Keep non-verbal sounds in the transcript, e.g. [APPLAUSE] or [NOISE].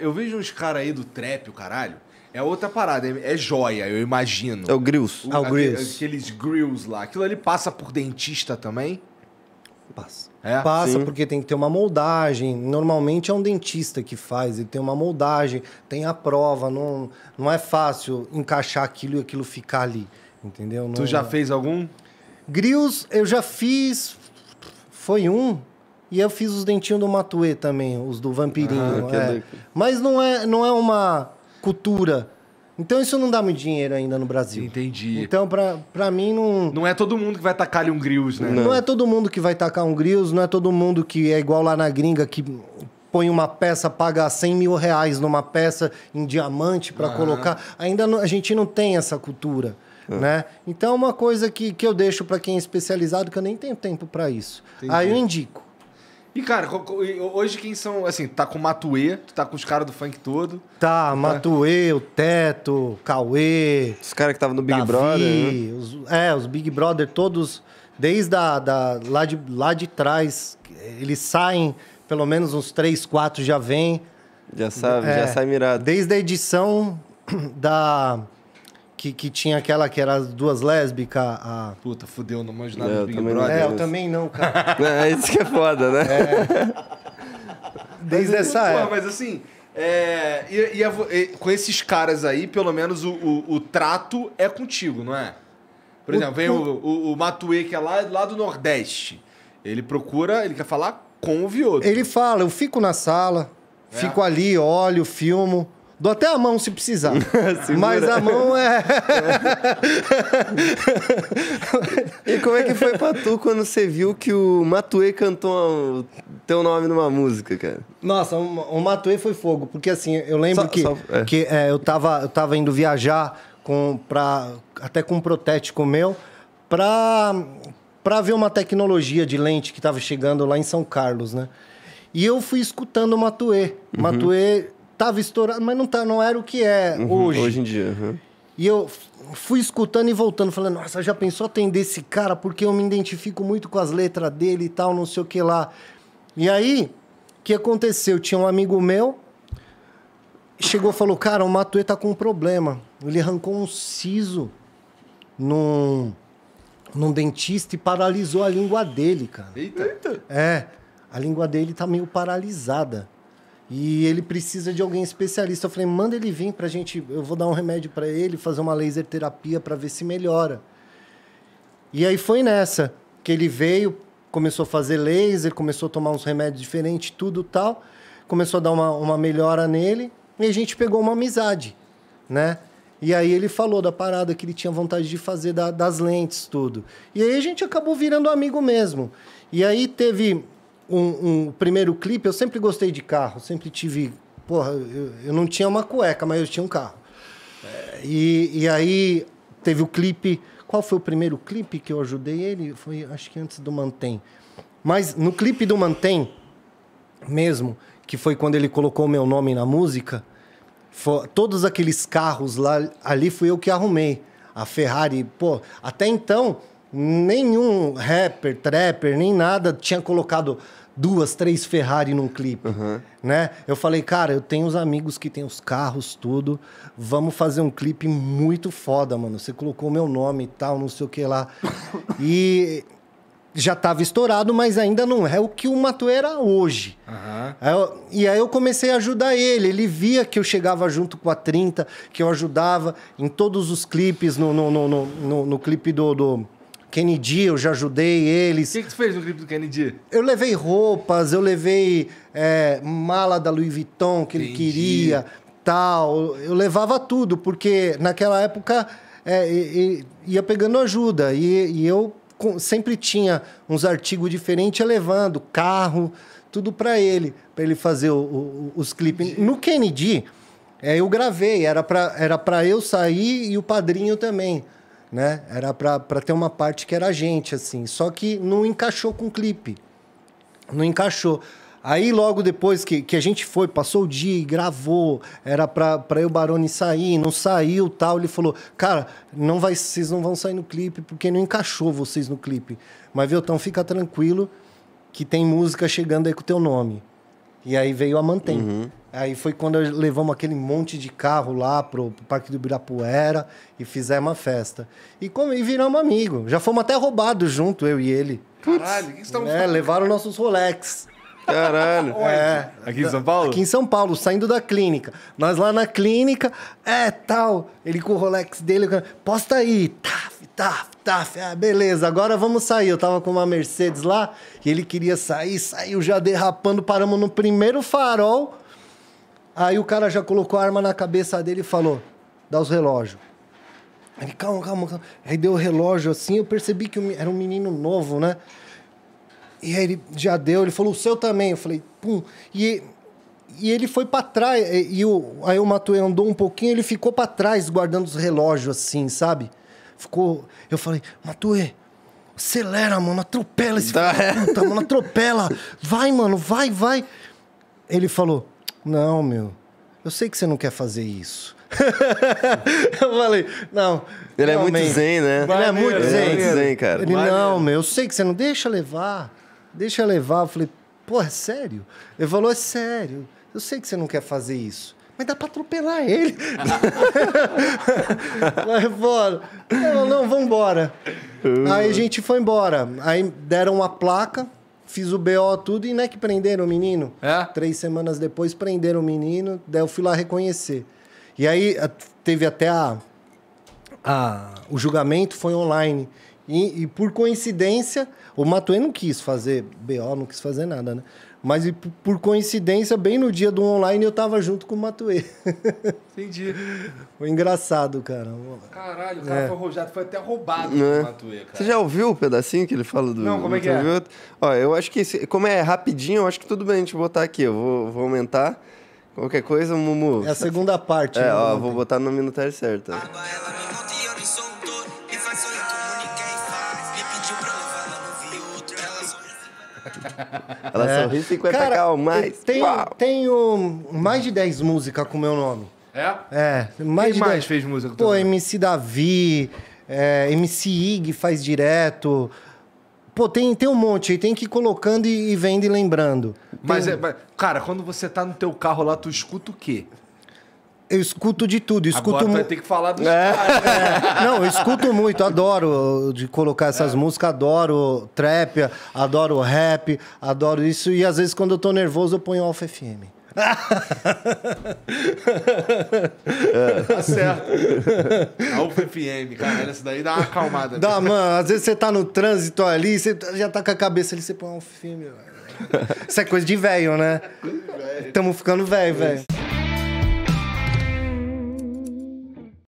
Eu vejo uns caras aí do trap, o caralho. É outra parada, é, é joia, eu imagino. É o Grills. O- Ah, o grills. Aqueles grills lá. Aquilo ali passa por dentista também? Passa. É? Passa Sim. porque tem que ter uma moldagem. Normalmente é um dentista que faz, ele tem uma moldagem, tem a prova. Não, não é fácil encaixar aquilo e aquilo ficar ali. Entendeu? Tu Não- já fez algum? Grills eu já fiz. Foi um. E eu fiz os dentinhos do Matuê também, os do vampirinho. Ah, é. Mas não é, não é uma cultura. Então isso não dá muito dinheiro ainda no Brasil. Entendi. Então, pra, pra mim, não, Não é todo mundo que vai tacar ali um grills, né? não. é todo mundo que vai tacar um grills, não é todo mundo que é igual lá na gringa que põe uma peça, paga 100 mil reais numa peça em diamante para colocar. Ainda não- a gente não tem essa cultura. Né? Então é uma coisa que, que eu deixo para quem é especializado, que eu nem tenho tempo para isso. Entendi. Aí eu indico. E, cara, hoje quem são, assim, tá com o Matuê, tu tá com os caras do funk todo. Tá, Matuê, o Teto, Cauê, Os caras que estavam no Big Davi, Brother. né? os, é, os Big Brother todos, desde a, da, lá, de, lá de trás, eles saem, pelo menos uns três, quatro já vêm. Já sabe, É, já sai mirado. Desde a edição [CLEARS THROAT] da... Que, que tinha aquela que era as duas lésbicas, a... Puta, fudeu, não manjo nada É, do eu Big também não Brother. É, eu também não, cara. [LAUGHS] É isso que é foda, né? Desde essa Pô, época. mas assim, é, e, e e com esses caras aí, pelo menos o, o, o trato é contigo, não é? Por O- exemplo, vem o, o, o Matuê, que é lá, lá do Nordeste. Ele procura, ele quer falar com o Vioto. Ele fala, eu fico na sala, É? fico ali, olho, filmo. Dou até a mão se precisar. [LAUGHS] Mas a mão é. E como é que foi pra tu quando você viu que o Matuê cantou teu nome numa música, cara? Nossa, o, o Matuê foi fogo, porque assim, eu lembro Só- que, só- é. que é, eu, tava, eu tava indo viajar com, pra, até com um protético meu pra, pra ver uma tecnologia de lente que tava chegando lá em São Carlos, né? E eu fui escutando o Matuê. O Matuê tava estourado, mas não, tá, não era o que é hoje. Uhum. Hoje em dia. uhum. E eu fui escutando e voltando, falando, nossa, já pensou atender esse cara? Porque eu me identifico muito com as letras dele e tal, não sei o que lá. E aí, o que aconteceu? Tinha um amigo meu, chegou e falou, cara, o Matuê tá com um problema. Ele arrancou um siso num, num dentista e paralisou a língua dele, cara. Eita. É, a língua dele tá meio paralisada. E ele precisa de alguém especialista. Eu falei, manda ele vir pra gente. Eu vou dar um remédio pra ele, fazer uma laser terapia pra ver se melhora. E aí foi nessa que ele veio, começou a fazer laser, começou a tomar uns remédios diferentes, tudo tal. Começou a dar uma, uma melhora nele. E a gente pegou uma amizade, né? E aí ele falou da parada que ele tinha vontade de fazer da- das lentes, tudo. E aí a gente acabou virando amigo mesmo. E aí teve um, um primeiro clipe, eu sempre gostei de carro, sempre tive. Porra, eu, eu não tinha uma cueca, mas eu tinha um carro. É, E, e aí teve o clipe. Qual foi o primeiro clipe que eu ajudei ele? Foi acho que antes do Mantém. Mas no clipe do Mantém, mesmo, que foi quando ele colocou meu nome na música, fo- todos aqueles carros lá, ali fui eu que arrumei. A Ferrari, pô, até então, nenhum rapper, trapper, nem nada tinha colocado duas, três Ferrari num clipe, né? Eu falei, cara, eu tenho os amigos que têm os carros, tudo, vamos fazer um clipe muito foda, mano. Você colocou o meu nome e tal, não sei o que lá. [LAUGHS] E já estava estourado, mas ainda não é o que o Matuê era hoje. Aham. Aí eu- e aí eu comecei a ajudar ele. Ele via que eu chegava junto com a 30, que eu ajudava em todos os clipes, no, no, no, no, no- no clipe do, do Kennedy, eu já ajudei O eles. que, que tu fez no clipe do Kennedy? Eu levei roupas, eu levei é, mala da Louis Vuitton que ele Entendi. queria, tal. Eu levava tudo, porque naquela época é, e- e- ia pegando ajuda. E, e eu com- sempre tinha uns artigos diferentes levando, carro, tudo para ele, para ele fazer o- o- os clipes. No Kennedy, é, eu gravei, era para era pra eu sair e o padrinho também. Né? Era para ter uma parte que era a gente, assim. Só que não encaixou com o clipe não encaixou. Aí, logo depois que, que a gente foi, passou o dia e gravou, era pra, pra eu, Barone, sair, não saiu tal. Ele falou, cara, não vai, vocês não vão sair no clipe porque não encaixou vocês no clipe. Mas, viu, então fica tranquilo que tem música chegando aí com o teu nome. E aí veio a Mantém. Aí foi quando levamos aquele monte de carro lá pro, pro Parque do Ibirapuera e fizemos a festa. E, como, e viramos amigos. Já fomos até roubados junto, eu e ele. Caralho, o que você tá É, levaram nossos Rolex. Caralho. É. Aqui em São Paulo? Aqui em São Paulo, saindo da clínica. Nós lá na clínica, é tal. Ele com o Rolex dele, posta aí. Taf, taf, taf. Ah, beleza, agora vamos sair. Eu tava com uma Mercedes lá e ele queria sair, saiu já derrapando. Paramos no primeiro farol. Aí o cara já colocou a arma na cabeça dele e falou: dá os relógios. Ele, calma, calma, calma. Aí deu o relógio assim, eu percebi que era um menino novo, né? E aí ele já deu, ele falou, o seu também. Eu falei, pum. E, e ele foi pra trás. E, e o, aí o Matuê andou um pouquinho, ele ficou pra trás, guardando os relógios assim, sabe? Ficou. Eu falei, Matuê, acelera, mano, atropela esse Tá, puta, mano, atropela. Vai, mano, vai, vai. Ele falou, não, meu, eu sei que você não quer fazer isso. [LAUGHS] eu falei, não. Ele é muito realmente. zen, né? Ele é muito Ele é zen. muito zen, cara. Ele, não, meu, eu sei que você não deixa levar. Deixa levar. Eu falei, pô, é sério? Ele falou, é sério. Eu sei que você não quer fazer isso. Mas dá pra atropelar ele. [LAUGHS] Vai embora. Ele falou, não, vambora. Aí a gente foi embora. Aí deram uma placa, fiz o BO tudo e não é que prenderam o menino. É? Três semanas depois prenderam o menino, daí eu fui lá reconhecer. E aí teve até a, a- o julgamento foi online. E, e por coincidência, o Matuê não quis fazer BO, não quis fazer nada, né? Mas e por- coincidência, bem no dia do online, eu tava junto com o Matuê. [LAUGHS] Entendi. foi engraçado, cara. Caralho, o cara É. foi roubado, foi até roubado Né? no Matuê, cara. Você já ouviu o pedacinho que ele fala do. Não, como é do que é? Ó, eu acho que, esse- como é rapidinho, eu acho que tudo bem a gente botar aqui. Eu vou, vou aumentar. Qualquer coisa, Mumu. É a segunda parte. É, né, ó, vou botar no minutário certo. ó. Ela me [LAUGHS] Ela É. sorri 50 Cara, cal mais. eu tenho, Uau. tenho mais de 10 músicas com meu nome. É? É, mais Quem de mais 10. fez música com Pô, teu nome? MC Davi, é, MC Ig faz direto. Pô, tem, tem um monte aí, tem que ir colocando e, e vendo e lembrando. Mas, Tem- é, mas, cara, quando você tá no teu carro lá, tu escuta o quê? Eu escuto de tudo, eu escuto Agora vai ter que falar dos É. caras. É, não, eu escuto muito, adoro de colocar É. essas músicas, adoro trap, adoro rap, adoro isso. E às vezes quando eu tô nervoso eu ponho Alpha FM. Tá certo. [LAUGHS] A UFM, cara, essa daí dá uma acalmada. Dá, mano, às vezes você tá no trânsito ali, você já tá com a cabeça ali, você põe Alpha FM. Isso é coisa de velho, né? Tamo ficando velho, velho.